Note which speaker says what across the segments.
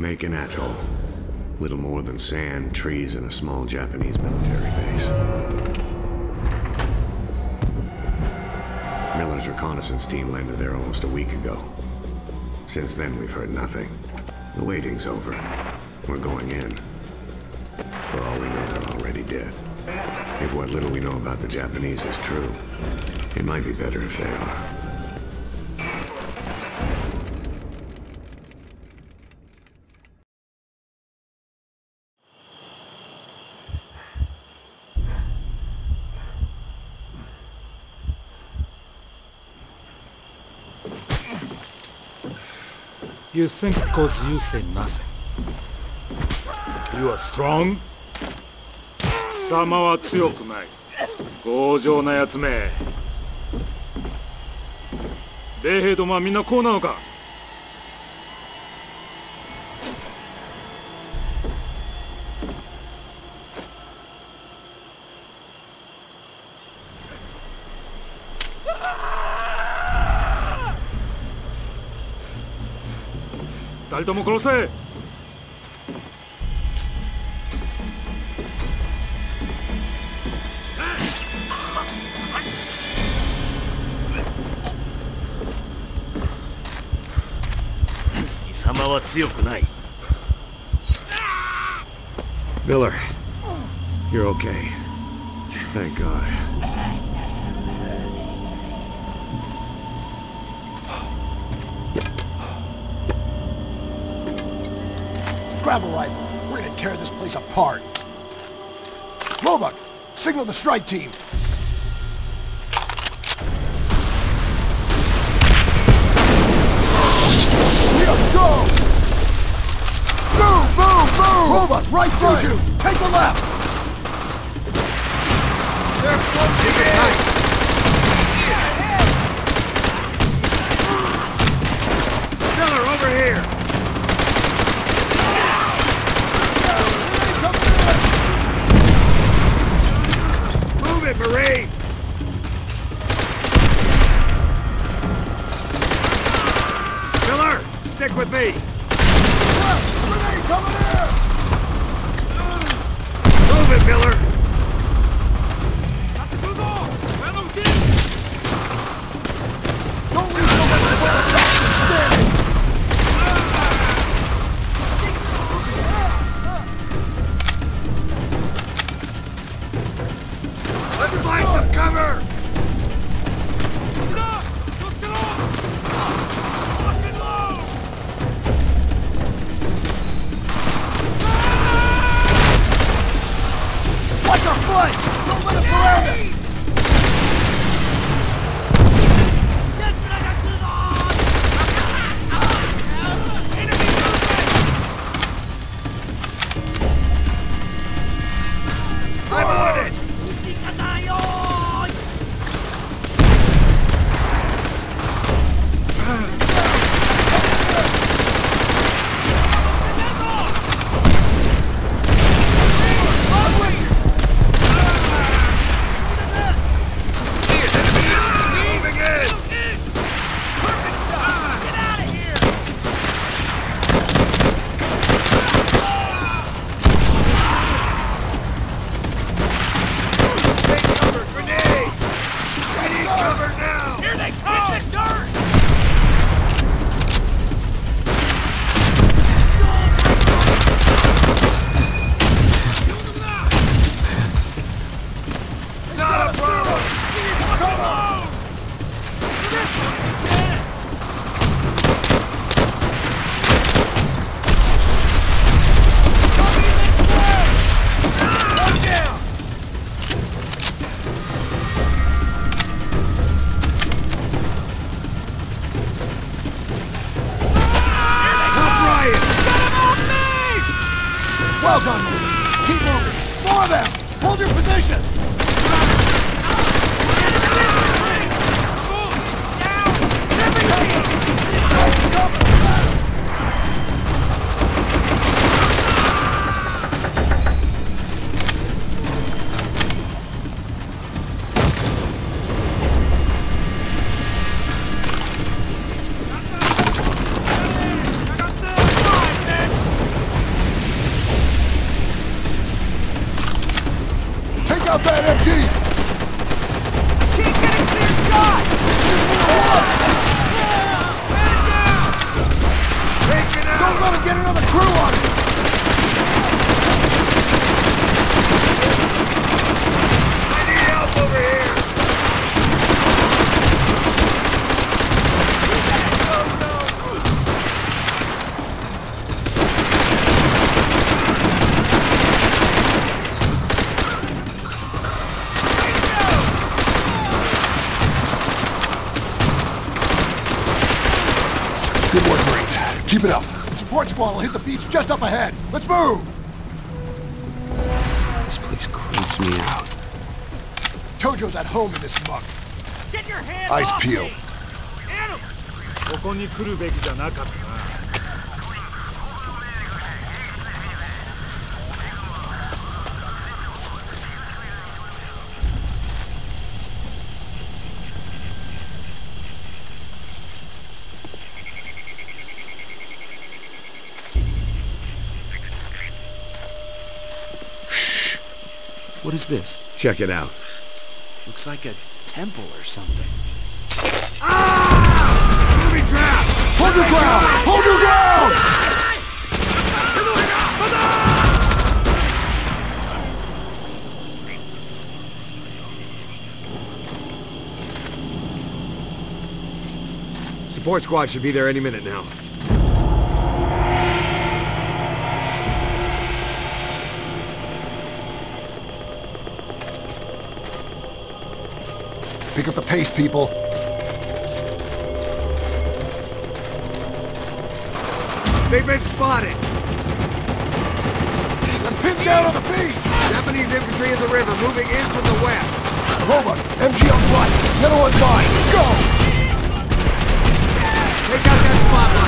Speaker 1: Makin atoll. Little more than sand, trees, and a small Japanese military base. Miller's reconnaissance team landed there almost a week ago. Since then, we've heard nothing. The waiting's over. We're going in. For all we know, they're already dead. If what little we know about the Japanese is true, it might be better if they are.
Speaker 2: You think because you say nothing. You are strong? 貴様は強くない。強情な奴め。米兵どもはみんなこうなのか人とも殺せ
Speaker 3: 貴様は強くない
Speaker 1: Miller, you're okay. Thank God.
Speaker 4: A rifle. We're gonna tear this place apart. Roebuck, signal the strike team. We are go! Move, move, move! Roebuck, right through you! Take the left! They're closing in!
Speaker 3: Over here!
Speaker 4: Flank! Don't let it surround us! About that, MG!
Speaker 5: Can't get a clear shot! Take it out!
Speaker 4: Don't let him get another crew on it!
Speaker 5: I need help over here!
Speaker 4: Good work, Marines. Keep it up. Support squad will hit the beach just up ahead. Let's move!
Speaker 3: This place creeps me out.
Speaker 4: Tojo's at home in this muck.
Speaker 5: Get your hands
Speaker 4: Eyes
Speaker 5: off
Speaker 4: peeled.
Speaker 5: me! Get 'em!
Speaker 2: ここに来るべきじゃなかった
Speaker 1: What is this?
Speaker 3: Check it out.
Speaker 1: Looks like a temple or something. Ah!
Speaker 5: Enemy trap!
Speaker 4: Hold your ground! Hold your ground!
Speaker 3: Support squad should be there any minute now.
Speaker 4: Pick up the pace, people.
Speaker 3: They've been spotted.
Speaker 4: They're pinned down on the beach!
Speaker 3: Japanese infantry in the river moving in from the west.
Speaker 4: Roebuck, MG on front. The other one's mine. Go!
Speaker 3: Take out that spotlight.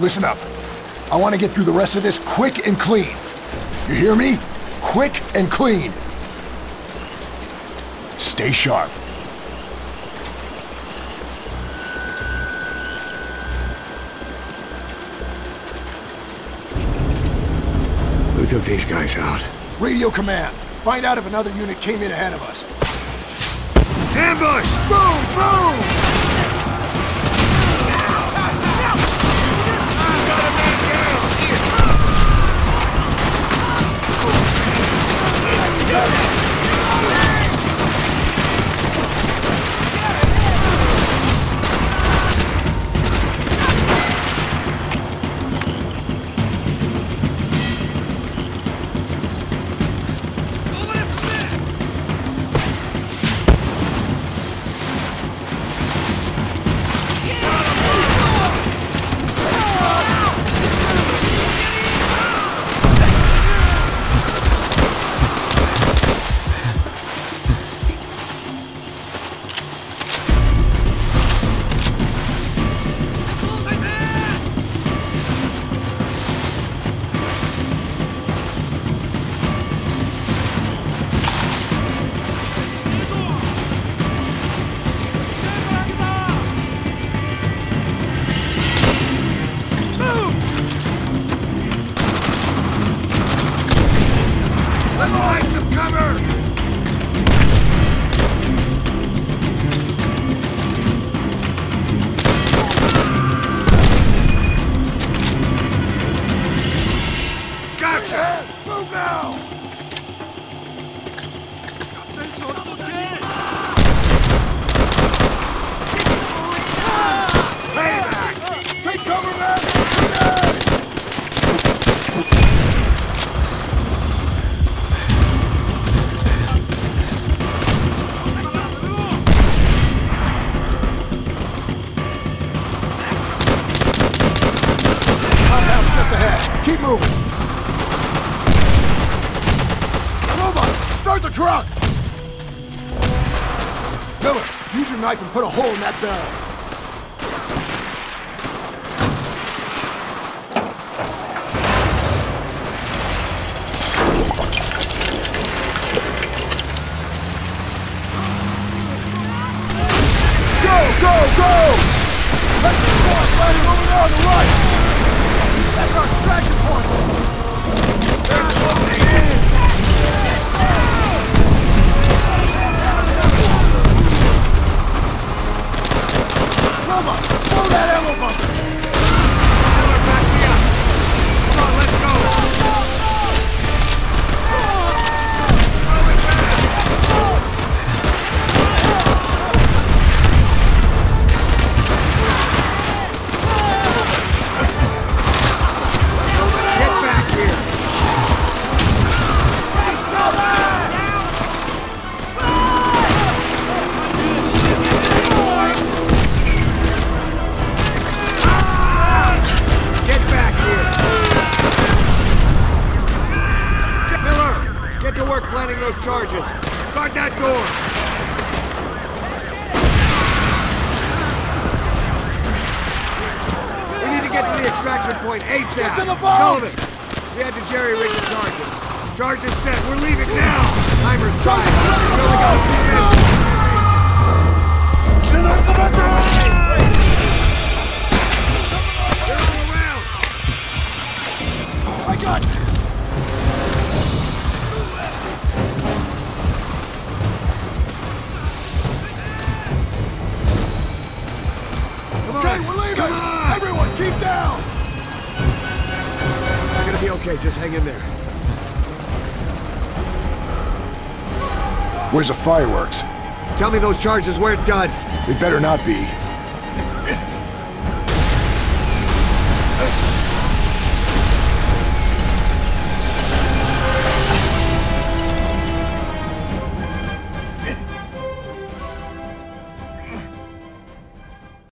Speaker 4: Listen up. I want to get through the rest of this quick and clean. You hear me? Quick and clean. Stay sharp.
Speaker 3: Who took these guys out?
Speaker 4: Radio command. Find out if another unit came in ahead of us.
Speaker 5: Ambush!
Speaker 4: Boom! Move! Get him! Moving. Roebuck, start the truck! Miller, use your knife and put a hole in that barrel. Go, go, go! The squad landing over there on the right! Blow that ammo bunker!
Speaker 3: Those charges. Guard that door. We need to get to the extraction point ASAP.
Speaker 4: Get to the boat!
Speaker 3: Sullivan, we had to jerry-rig the charges. Charges set. We're leaving now. Timer's time. We only got a few minutes.
Speaker 4: Where's the fireworks?
Speaker 3: Tell me those charges weren't duds.
Speaker 4: They better not be.